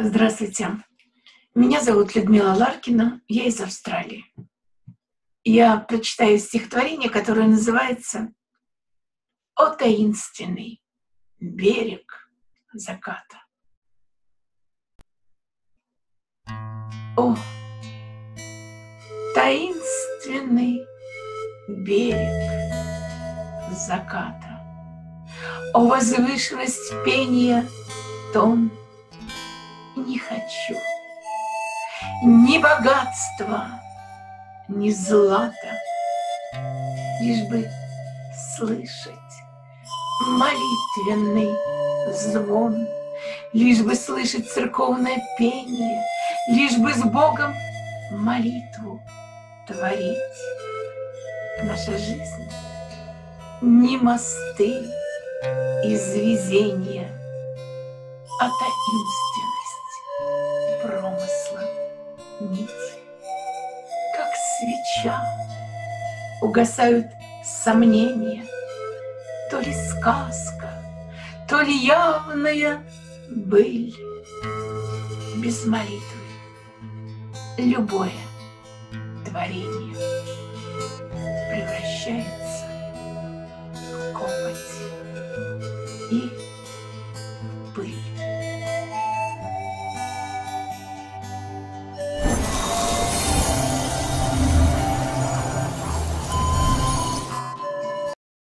Здравствуйте. Меня зовут Людмила Ларкина, я из Австралии. Я прочитаю стихотворение, которое называется «О таинственный берег заката». О, таинственный берег заката, О, возвышенность пения тон не хочу. Ни богатства, ни злата, лишь бы слышать молитвенный звон, лишь бы слышать церковное пение, лишь бы с Богом молитву творить. Наша жизнь не мосты из везения, а таинственность нить, как свеча. Угасают сомнения, то ли сказка, то ли явная быль. Без молитвы любое творение превращается в копоть и